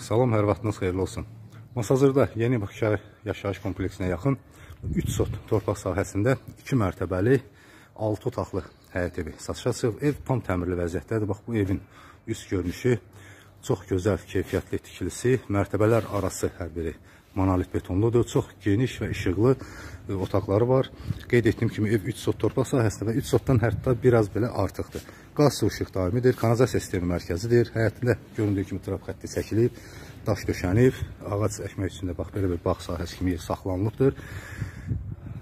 Salam, hər vaxtınız xeyirli olsun. Masazırda yeni Bakı yaşayış kompleksinə yaxın 3 sot torpaq sahəsində 2 mərtəbəli 6 otaqlı həyət evi satışa çıxıb. Ev tam təmirli vəziyyətdədir. Bax, bu evin üst görünüşü çox gözəl, keyfiyyətli tikilisi, mərtəbələr arası hər biri monolit betonludur. Çox geniş və işıqlı e, otaqları var. Qeyd etdiyim kimi ev 3 sot torpaq sahəsində və 3 sotdan hətta biraz belə artıqdır. Qaz su işıq daimidir, kanalizasiya sistemi mərkəzidir. Həyətində göründüyü kimi trap xətti çəkilib, daş döşənib, ağac əkmək üçün də bax belə bir bağ sahəsi kimi yer saxlanılıbdır.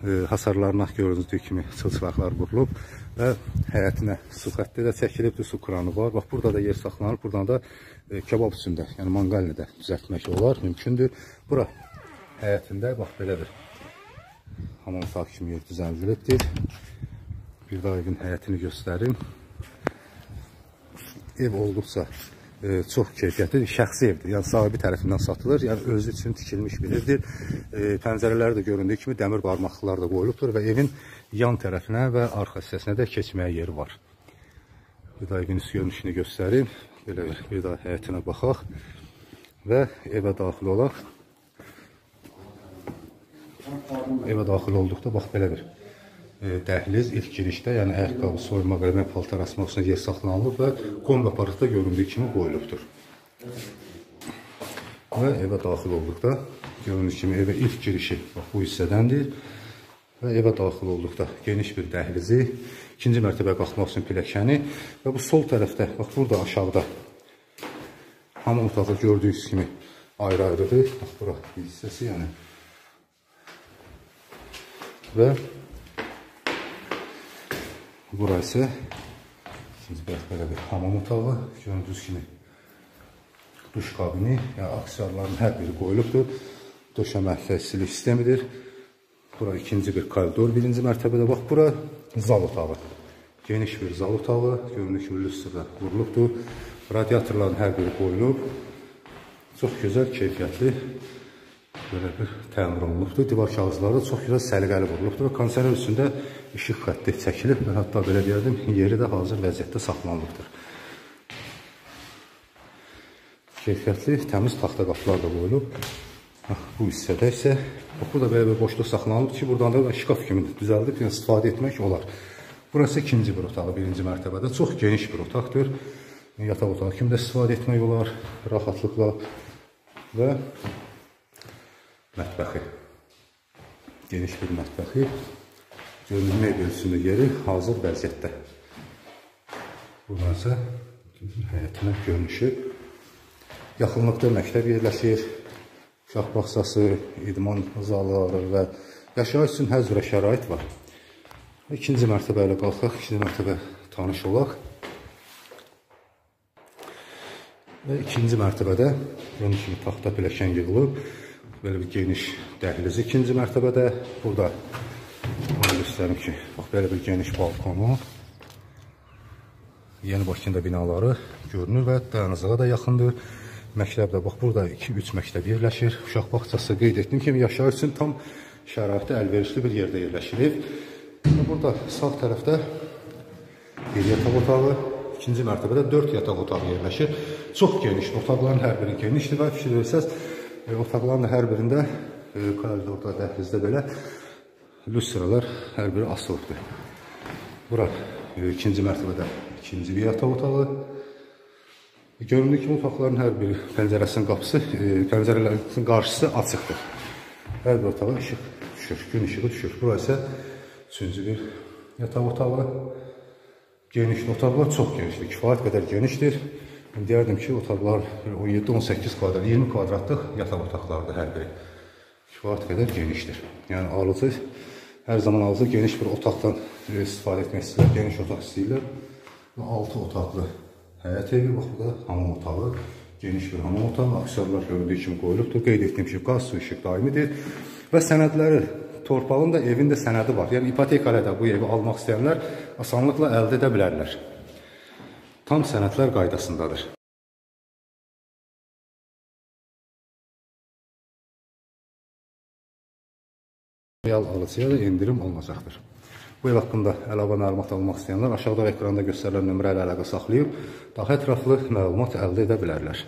E, hasarlarına gördüyünüz kimi çılçıraqlar qurulub və həyətinə su xətti də çəkilibdir, su kranı var. Bax burada da yer saxlanır, buradan da e, kebab üçün də, yəni manqalini də düzəltmək olar, mümkündür. Bura həyətində bax belədir. Hamam otaq kimi yer düzəldilibdir. Bir daha evin həyətini göstərim. Ev olduqca e, çox keyfiyyətli, şəxsi evdir. Yəni sahibi tərəfindən satılır. Yəni özü üçün tikilmiş bir evdir. E, pəncərələri də göründüyü kimi dəmir barmaqlıqlar da qoyulubdur və evin yan tərəfinə və arxa hissəsinə də keçməyə yeri var. Bir daha evin üst görünüşünü göstərim. Belə bir, bir daha həyətinə baxaq və evə daxil olaq. Evə daxil olduqda bax belə bir dəhliz ilk girişdə, yəni ayaqqabı soymaq, eləmə, paltar asmaq üçün yer saxlanılıb və kombi aparatda göründüyü kimi qoyulubdur. Və evə daxil olduqda göründüyü kimi evə ilk girişi bax bu hissədəndir və evə daxil olduqda geniş bir dəhlizi, ikinci mərtəbəyə qalxmaq üçün pilləkəni və bu sol tərəfdə, bax burada aşağıda hamam otağı gördüyünüz kimi ayrı-ayrıdır. Bax bura bir hissəsi, yəni və bura isə ikinci bəs belə bir hamam otağı gördüyünüz kimi duş kabini, yəni aksiyarların hər biri qoyulubdur. Döşəmə silik sistemidir. Bura ikinci bir koridor, birinci mərtəbədə. Bax, bura zal otağı. Geniş bir zal otağı, görünür ki, lüstrada qurulubdur. Radiatorların hər biri qoyulub. Çox gözəl, keyfiyyətli belə bir təmir olunubdur. Divar kağızları çox gözəl səliqəli vurulubdur və konserv üstündə işıq xətti çəkilib və hətta belə deyərdim, yeri də hazır vəziyyətdə saxlanılıbdır. Keyfiyyətli, təmiz taxta qapılar da qoyulub. Bu hissədə isə burada belə bir boşluq saxlanılıb ki, buradan da şkaf kimi düzəldib yəni istifadə etmək olar. Burası ikinci bir otağı, birinci mərtəbədə. Çox geniş bir otaqdır. Yataq otağı kimi də istifadə etmək olar rahatlıqla və mətbəxi. Geniş bir mətbəxi. Görünür mebel üstündə yeri hazır vəziyyətdə. Buradan isə həyətinə görünüşü. Yaxınlıqda məktəb yerləşir. Uşaq baxsası, idman zaları və yaşayış üçün hər cürə şərait var. İkinci mərtəbə ilə qalxaq, ikinci mərtəbə tanış olaq. Və ikinci mərtəbədə bunun kimi taxta pilləkən yığılıb belə bir geniş dəhliz ikinci mərtəbədə. Burada onu göstərim ki, bax belə bir geniş balkonu. Yeni Bakında binaları görünür və dayanıcığa da yaxındır. Məktəb də bax burada 2-3 məktəb yerləşir. Uşaq bağçası qeyd etdiyim kimi yaşayış üçün tam şəraitdə əlverişli bir yerdə yerləşir ev. Burada sağ tərəfdə bir yataq otağı, ikinci mərtəbədə 4 yataq otağı yerləşir. Çox geniş, otaqların hər biri genişdir və fikir versəz, otaqların da hər birində e, koridorda, dəhlizdə belə lüstralar hər biri asılıbdır. Bura e, ikinci mərtəbədə ikinci bir yataq otağı. E, göründüyü kimi otaqların hər biri pəncərəsinin qapısı, e, pəncərələrin qarşısı açıqdır. Hər bir otağa işıq düşür, gün işığı düşür. Bura isə üçüncü bir yataq otağı. Genişli otaqlar çox genişdir, kifayət qədər genişdir. Deyərdim ki, otaqlar 17-18 kvadrat, 20 kvadratlıq yataq otaqlardır hər biri. Kifayət qədər genişdir. Yəni alıcı hər zaman alıcı geniş bir otaqdan istifadə etmək istəyirlər, geniş otaq istəyirlər. Və 6 otaqlı həyət evi, bax bu da hamam otağı. Geniş bir hamam otağı, aksiyonlar gördüyü kimi qoyulubdur. Qeyd etdiyim ki, qaz, su, işıq daimidir. Və sənədləri, torpağın da, evin də sənədi var. Yəni ipoteka ilə də bu evi almaq istəyənlər asanlıqla əldə edə bilərlər tam sənədlər qaydasındadır. Real alıcıya da endirim olunacaqdır. Bu ev haqqında əlavə məlumat almaq istəyənlər aşağıda ekranda göstərilən nömrə ilə əlaqə saxlayıb daha ətraflı məlumat əldə edə bilərlər.